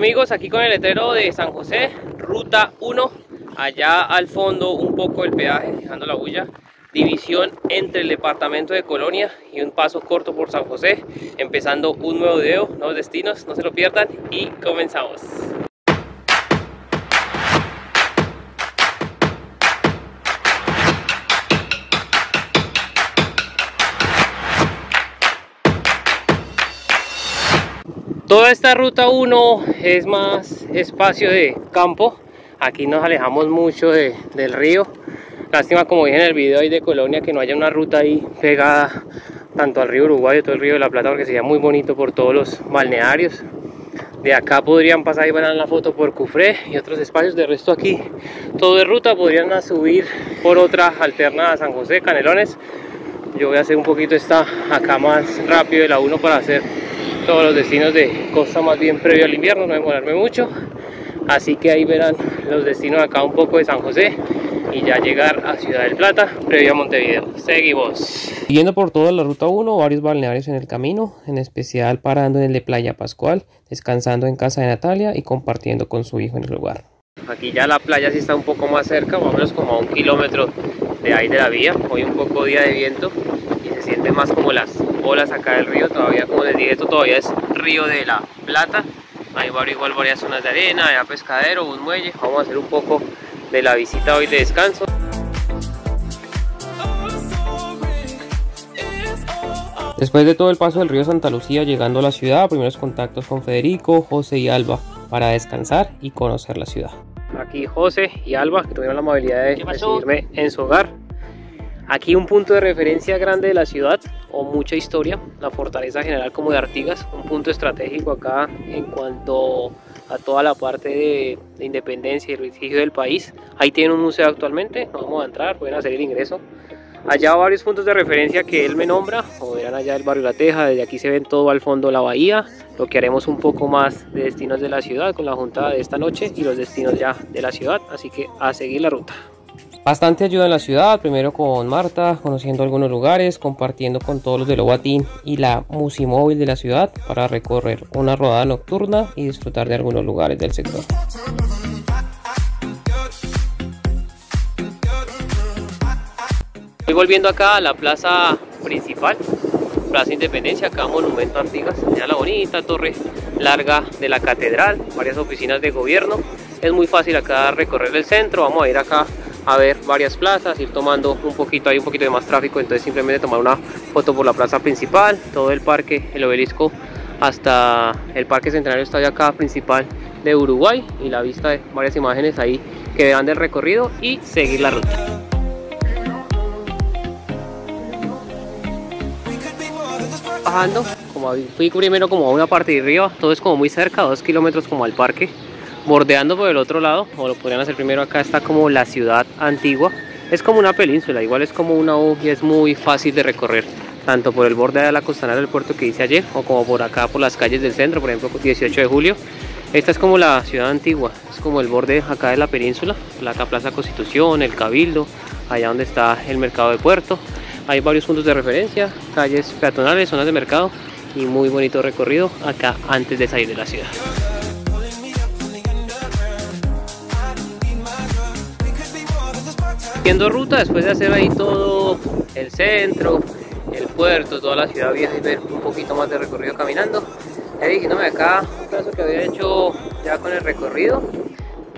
Amigos, aquí con el letrero de San José, ruta 1, allá al fondo un poco el peaje, dejando la bulla, división entre el departamento de Colonia y un paso corto por San José, empezando un nuevo video, nuevos destinos, no se lo pierdan y comenzamos. Toda esta ruta 1 es más espacio de campo. Aquí nos alejamos mucho del río. Lástima, como dije en el video de Colonia, que no haya una ruta ahí pegada tanto al río Uruguay, todo el río de la Plata, porque sería muy bonito por todos los balnearios. De acá podrían pasar y ver la foto por Cufré y otros espacios. De resto aquí, todo de ruta, podrían subir por otra alterna a San José, Canelones. Yo voy a hacer un poquito esta acá más rápido de la 1 para hacer todos los destinos de costa más bien previo al invierno, no demorarme mucho. Así que ahí verán los destinos acá un poco de San José y ya llegar a Ciudad del Plata, previo a Montevideo. Seguimos. Siguiendo por toda la ruta 1, varios balnearios en el camino, en especial parando en el de Playa Pascual, descansando en casa de Natalia y compartiendo con su hijo en el lugar. Aquí ya la playa sí está un poco más cerca, más o menos como a un kilómetro de ahí de la vía. Hoy un poco día de viento y se siente más como las olas acá del río. Todavía, como les dije, esto todavía es río de la Plata. Hay igual varias zonas de arena, hay pescadero, un muelle. Vamos a hacer un poco de la visita hoy de descanso. Después de todo el paso del río Santa Lucía llegando a la ciudad, primeros contactos con Federico, José y Alba para descansar y conocer la ciudad. Aquí José y Alba que tuvieron la amabilidad de recibirme en su hogar. Aquí un punto de referencia grande de la ciudad o mucha historia, la fortaleza general como de Artigas, un punto estratégico acá en cuanto a toda la parte de, independencia y prestigio del país. Ahí tienen un museo actualmente, no vamos a entrar, pueden hacer el ingreso. Allá varios puntos de referencia que él me nombra, como verán allá el barrio La Teja, desde aquí se ven todo al fondo la bahía, lo que haremos un poco más de destinos de la ciudad con la junta de esta noche y los destinos ya de la ciudad, así que a seguir la ruta. Bastante ayuda en la ciudad, primero con Marta, conociendo algunos lugares, compartiendo con todos los de Lobatín y la Musimóvil de la ciudad para recorrer una rodada nocturna y disfrutar de algunos lugares del sector. Estoy volviendo acá a la plaza principal, Plaza Independencia, acá Monumento Artigas, ya la bonita torre larga de la catedral, varias oficinas de gobierno. Es muy fácil acá recorrer el centro, vamos a ir acá a ver varias plazas, ir tomando un poquito, hay un poquito de más tráfico, entonces simplemente tomar una foto por la plaza principal, todo el parque, el obelisco hasta el parque centenario estadio acá principal de Uruguay y la vista de varias imágenes ahí que vean del recorrido y seguir la ruta. bajando, como fui primero como a una parte de arriba, todo es como muy cerca, dos kilómetros como al parque, bordeando por el otro lado, o lo podrían hacer primero acá, está como la ciudad antigua, es como una península, igual es como una U y es muy fácil de recorrer, tanto por el borde de la costanera del puerto que hice ayer, o como por acá por las calles del centro, por ejemplo 18 de julio, esta es como la ciudad antigua, es como el borde acá de la península, acá Plaza Constitución, el Cabildo, allá donde está el mercado de puerto, hay varios puntos de referencia, calles peatonales, zonas de mercado y muy bonito recorrido acá antes de salir de la ciudad. Siguiendo ruta, después de hacer ahí todo el centro, el puerto, toda la ciudad vieja y ver un poquito más de recorrido caminando, ya dirigiéndome acá, un caso que había hecho ya con el recorrido,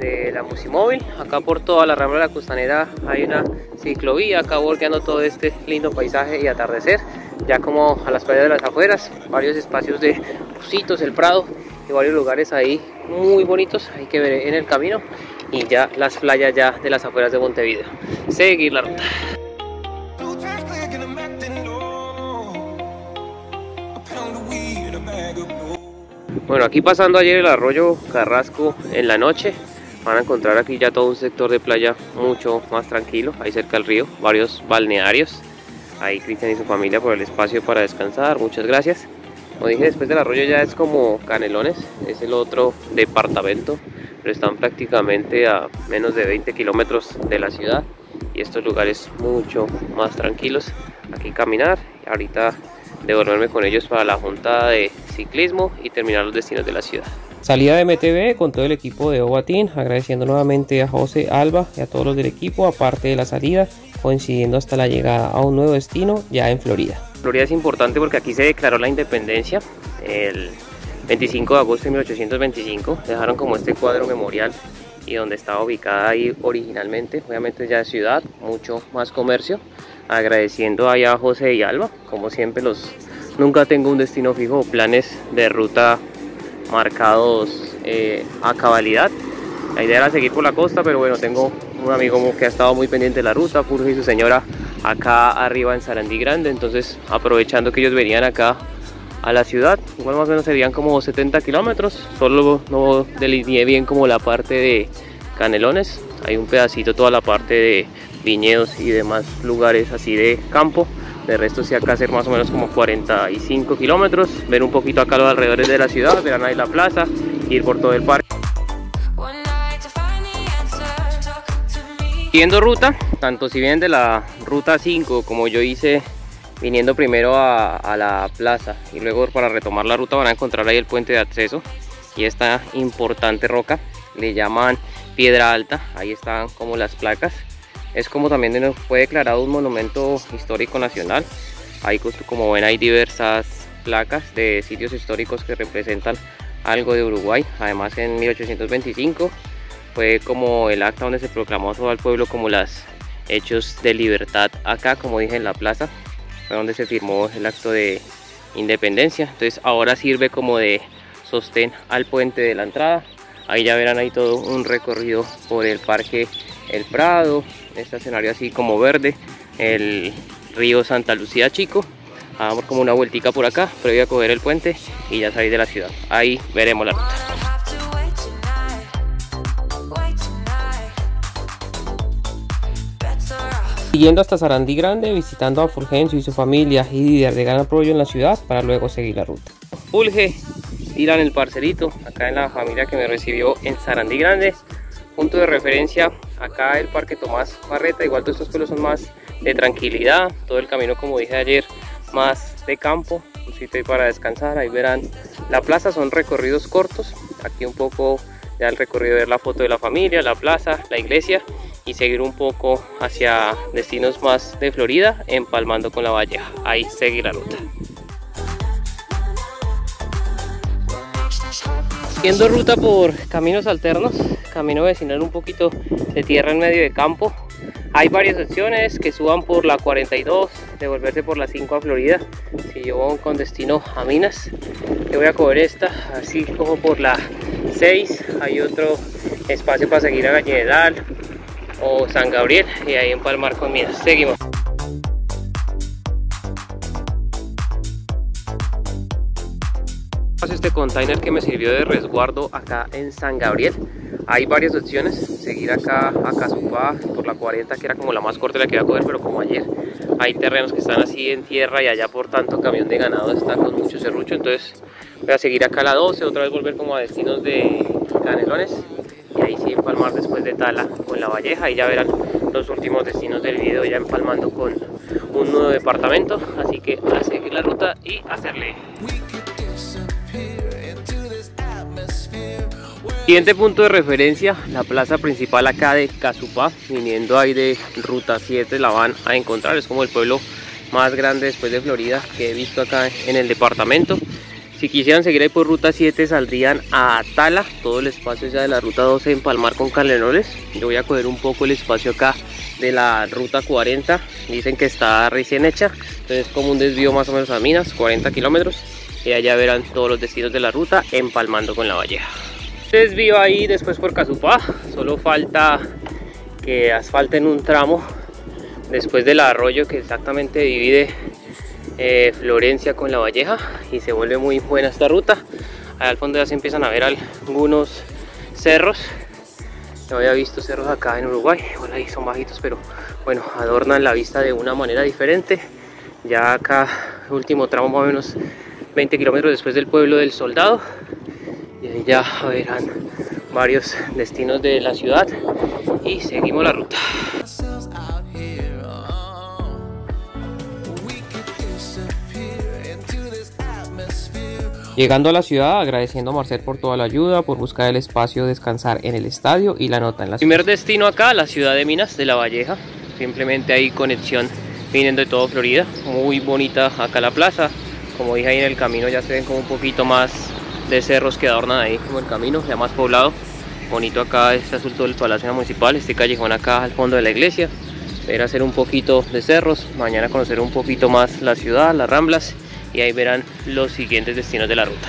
de la Musimóvil. Acá por toda la rambla de la Costanera hay una ciclovía, acá volteando todo este lindo paisaje y atardecer. Ya como a las playas de las afueras, varios espacios de Pusitos, el Prado y varios lugares ahí muy bonitos. Hay que ver en el camino y ya las playas ya de las afueras de Montevideo. Seguir la ruta. Bueno, aquí pasando ayer el arroyo Carrasco en la noche, van a encontrar aquí ya todo un sector de playa mucho más tranquilo, ahí cerca del río, varios balnearios. Ahí Cristian y su familia por el espacio para descansar, muchas gracias. Como dije, después del arroyo ya es como Canelones, es el otro departamento, pero están prácticamente a menos de 20 kilómetros de la ciudad y estos lugares mucho más tranquilos. Aquí caminar, ahorita devolverme con ellos para la junta de ciclismo y terminar los destinos de la ciudad. Salida de MTV con todo el equipo de Ovatín, agradeciendo nuevamente a José Alba y a todos los del equipo, aparte de la salida, coincidiendo hasta la llegada a un nuevo destino ya en Florida. Florida es importante porque aquí se declaró la independencia el 25 de agosto de 1825. Dejaron como este cuadro memorial y donde estaba ubicada ahí originalmente. Obviamente ya es ciudad, mucho más comercio. Agradeciendo allá a José y Alba, como siempre los nunca tengo un destino fijo planes de ruta marcados eh, a cabalidad. La idea era seguir por la costa, pero bueno, tengo un amigo que ha estado muy pendiente de la ruta, Fulvio y su señora acá arriba en Sarandí Grande, entonces aprovechando que ellos venían acá a la ciudad, igual más o menos serían como 70 kilómetros, solo no delineé bien como la parte de Canelones, hay un pedacito toda la parte de viñedos y demás lugares así de campo, de resto si acá hacer más o menos como 45 kilómetros, ver un poquito acá los alrededores de la ciudad, verán ahí la plaza, ir por todo el parque. Siguiendo ruta, tanto si vienen de la ruta 5 como yo hice viniendo primero a, la plaza y luego para retomar la ruta van a encontrar ahí el puente de acceso y esta importante roca le llaman piedra alta ahí están como las placas. Es como también fue declarado un monumento histórico nacional. Ahí como ven hay diversas placas de sitios históricos que representan algo de Uruguay. Además en 1825 fue como el acta donde se proclamó todo el pueblo como las hechos de libertad acá como dije en la plaza fue donde se firmó el acto de independencia. Entonces ahora sirve como de sostén al puente de la entrada. Ahí ya verán ahí todo un recorrido por el parque El Prado este escenario así como verde el río Santa Lucía Chico. Vamos como una vueltica por acá previo a coger el puente y ya salir de la ciudad. Ahí veremos la ruta Siguiendo hasta Sarandí Grande, visitando a Fulgencio y su familia y de gran apoyo en la ciudad para luego seguir la ruta. Fulge, Dylan el parcerito, acá en la familia que me recibió en Sarandí Grande. Punto de referencia, acá el Parque Tomás Barreta, igual todos estos pueblos son más de tranquilidad, todo el camino como dije ayer, más de campo, un sitio para descansar, ahí verán la plaza, son recorridos cortos, aquí un poco ya el recorrido ver la foto de la familia, la plaza, la iglesia y seguir un poco hacia destinos más de Florida, empalmando con la Valleja. Ahí seguir la ruta. Siguiendo ruta por caminos alternos, camino vecinal un poquito de tierra en medio de campo. Hay varias opciones que suban por la 42, devolverse por la 5 a Florida. Si yo voy con destino a Minas, yo voy a coger esta, así como por la 6. Hay otro espacio para seguir a Galledal, o San Gabriel y ahí en Palmar con Seguimos. Este container que me sirvió de resguardo acá en San Gabriel. Hay varias opciones, seguir acá a Casupá por la 40 que era como la más corta la que iba a coger, pero como ayer hay terrenos que están así en tierra y allá por tanto camión de ganado está con mucho serrucho, entonces voy a seguir acá a la 12, otra vez volver como a destinos de canelones sí empalmar después de Tala con la Valleja y ya verán los últimos destinos del video ya empalmando con un nuevo departamento. Así que a seguir la ruta y hacerle. Siguiente punto de referencia, la plaza principal acá de Casupá, viniendo ahí de ruta 7 la van a encontrar, es como el pueblo más grande después de Florida que he visto acá en el departamento. Si quisieran seguir ahí por ruta 7 saldrían a Tala, todo el espacio ya de la ruta 12 en Palmar con Carlenoles. Yo voy a coger un poco el espacio acá de la ruta 40, dicen que está recién hecha, entonces como un desvío más o menos a Minas, 40 kilómetros. Y allá verán todos los destinos de la ruta empalmando con la Valleja. Desvío ahí después por Casupá, solo falta que asfalten un tramo después del arroyo que exactamente divide eh, Florencia con la Valleja y se vuelve muy buena esta ruta. Allá al fondo ya se empiezan a ver algunos cerros. No había visto cerros acá en Uruguay, ahí son bajitos, pero bueno, adornan la vista de una manera diferente. Ya acá, último tramo más o menos 20 kilómetros después del pueblo del Soldado. Y ahí ya verán varios destinos de la ciudad y seguimos la ruta. Llegando a la ciudad, agradeciendo a Marcel por toda la ayuda, por buscar el espacio, descansar en el estadio y la nota en la ciudad. Primer destino acá, la ciudad de Minas de la Valleja. Simplemente hay conexión viniendo de todo Florida. Muy bonita acá la plaza. Como dije ahí en el camino ya se ven como un poquito más de cerros que adornan ahí como el camino, ya más poblado. Bonito acá este asunto del Palacio Municipal, este callejón acá al fondo de la iglesia. Ver hacer un poquito de cerros, mañana conocer un poquito más la ciudad, las ramblas y ahí verán los siguientes destinos de la ruta.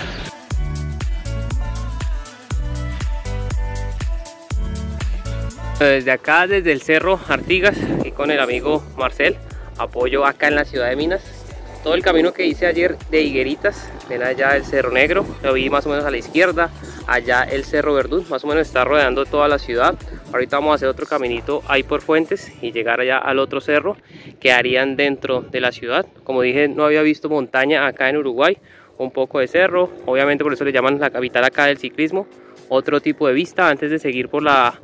Desde acá, desde el Cerro Artigas, y con el amigo Marcel, apoyo acá en la ciudad de Minas. Todo el camino que hice ayer de Higueritas, ven allá el Cerro Negro, lo vi más o menos a la izquierda, allá el Cerro Verdún, más o menos está rodeando toda la ciudad. Ahorita vamos a hacer otro caminito ahí por Fuentes y llegar allá al otro cerro que harían dentro de la ciudad. Como dije, no había visto montaña acá en Uruguay, un poco de cerro, obviamente por eso le llaman la capital acá del ciclismo. Otro tipo de vista antes de seguir por la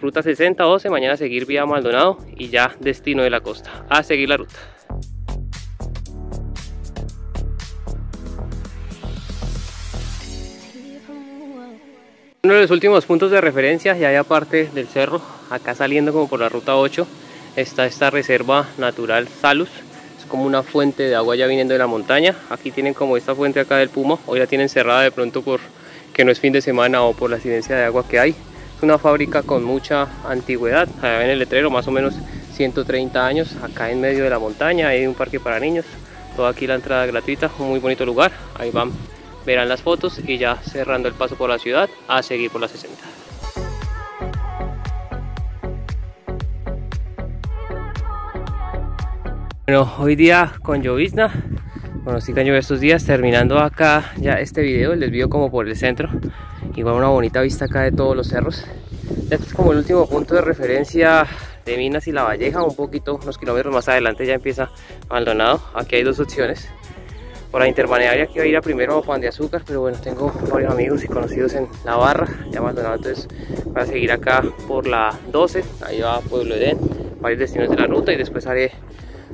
ruta 60-12, mañana seguir vía Maldonado y ya destino de la costa. A seguir la ruta. Uno de los últimos puntos de referencia, ya hay aparte del cerro, acá saliendo como por la ruta 8, está esta reserva natural Salus. Es como una fuente de agua ya viniendo de la montaña. Aquí tienen como esta fuente acá del Puma. Hoy la tienen cerrada de pronto por que no es fin de semana o por la incidencia de agua que hay. Es una fábrica con mucha antigüedad. Allá ven el letrero, más o menos 130 años. Acá en medio de la montaña hay un parque para niños. Toda aquí la entrada gratuita, un muy bonito lugar. Ahí van verán las fotos y ya cerrando el paso por la ciudad a seguir por la 60. Bueno, hoy día con llovizna, bueno sí que estos días, terminando acá ya este video, el desvío como por el centro, igual una bonita vista acá de todos los cerros. Este es como el último punto de referencia de Minas y La Valleja, un poquito, unos kilómetros más adelante ya empieza Maldonado, aquí hay dos opciones, por la intermediaria que iba a ir a primero a Pan de Azúcar, pero bueno, tengo varios amigos y conocidos en Navarra, ya Maldonado, entonces voy a seguir acá por la 12, ahí va Pueblo Edén, varios destinos de la ruta y después haré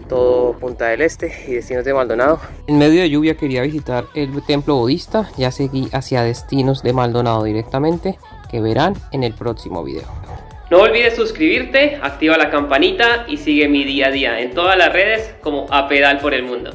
todo Punta del Este y destinos de Maldonado. En medio de lluvia quería visitar el templo budista, ya seguí hacia destinos de Maldonado directamente, que verán en el próximo video. No olvides suscribirte, activa la campanita y sigue mi día a día en todas las redes como A Pedal por el Mundo.